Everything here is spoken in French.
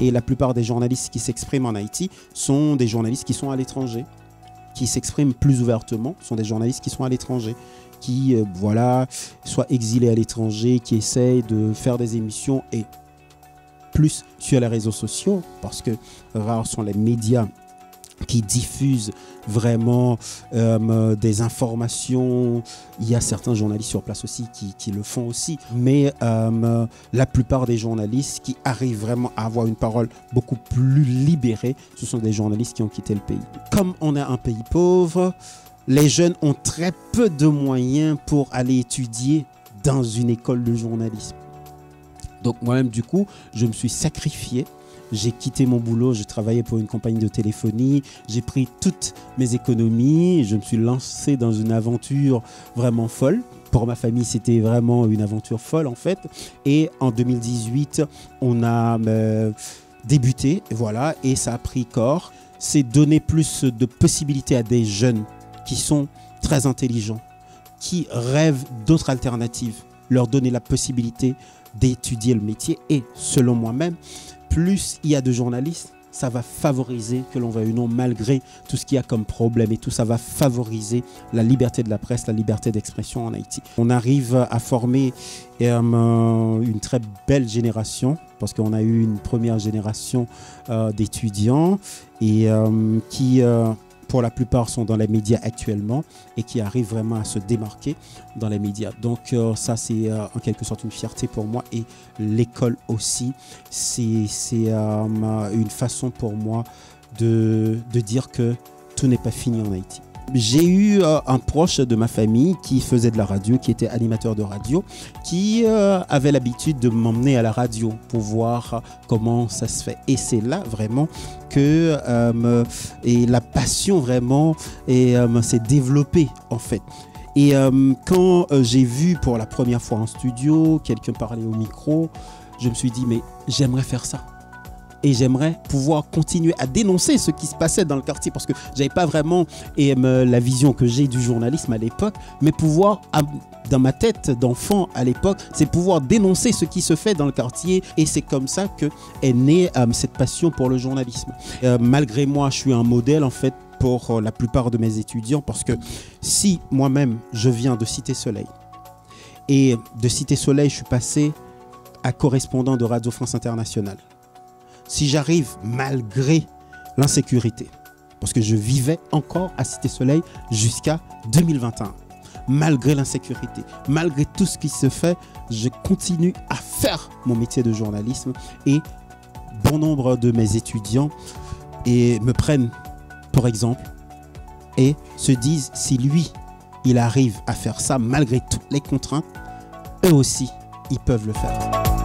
Et la plupart des journalistes qui s'expriment en Haïti sont des journalistes qui sont à l'étranger, qui s'expriment plus ouvertement, sont des journalistes qui sont à l'étranger qui euh, voilà soit exilés à l'étranger, qui essayent de faire des émissions et plus sur les réseaux sociaux parce que rares sont les médias qui diffusent vraiment euh, des informations. Il y a certains journalistes sur place aussi qui, le font aussi. Mais euh, la plupart des journalistes qui arrivent vraiment à avoir une parole beaucoup plus libérée, ce sont des journalistes qui ont quitté le pays. Comme on est un pays pauvre, les jeunes ont très peu de moyens pour aller étudier dans une école de journalisme. Donc moi-même, du coup, je me suis sacrifié j'ai quitté mon boulot, je travaillais pour une compagnie de téléphonie, j'ai pris toutes mes économies, je me suis lancé dans une aventure vraiment folle. Pour ma famille, c'était vraiment une aventure folle en fait. Et en 2018, on a euh, débuté, voilà, et ça a pris corps. C'est donner plus de possibilités à des jeunes qui sont très intelligents, qui rêvent d'autres alternatives, leur donner la possibilité d'étudier le métier et, selon moi-même, plus il y a de journalistes, ça va favoriser, que l'on veuille ou non, malgré tout ce qu'il y a comme problème et tout, ça va favoriser la liberté de la presse, la liberté d'expression en Haïti. On arrive à former euh, une très belle génération, parce qu'on a eu une première génération euh, d'étudiants et euh, qui pour la plupart sont dans les médias actuellement et qui arrivent vraiment à se démarquer dans les médias. Donc euh, ça c'est euh, en quelque sorte une fierté pour moi et l'école aussi. C'est euh, une façon pour moi de, de dire que tout n'est pas fini en Haïti. J'ai eu euh, un proche de ma famille qui faisait de la radio, qui était animateur de radio, qui euh, avait l'habitude de m'emmener à la radio pour voir comment ça se fait. Et c'est là vraiment que euh, et la passion vraiment s'est développée en fait. Et quand j'ai vu pour la première fois en studio quelqu'un parler au micro, je me suis dit mais j'aimerais faire ça et j'aimerais pouvoir continuer à dénoncer ce qui se passait dans le quartier parce que j'avais pas vraiment euh, la vision que j'ai du journalisme à l'époque, mais pouvoir dans ma tête d'enfant à l'époque, c'est pouvoir dénoncer ce qui se fait dans le quartier et c'est comme ça que est née euh, cette passion pour le journalisme. Euh, malgré moi, je suis un modèle en fait pour la plupart de mes étudiants parce que si moi-même je viens de Cité Soleil et de Cité Soleil, je suis passé à correspondant de Radio France Internationale si j'arrive malgré l'insécurité, parce que je vivais encore à Cité Soleil jusqu'à 2021, malgré l'insécurité, malgré tout ce qui se fait, je continue à faire mon métier de journalisme et bon nombre de mes étudiants et me prennent pour exemple et se disent si lui, il arrive à faire ça malgré toutes les contraintes, eux aussi, ils peuvent le faire.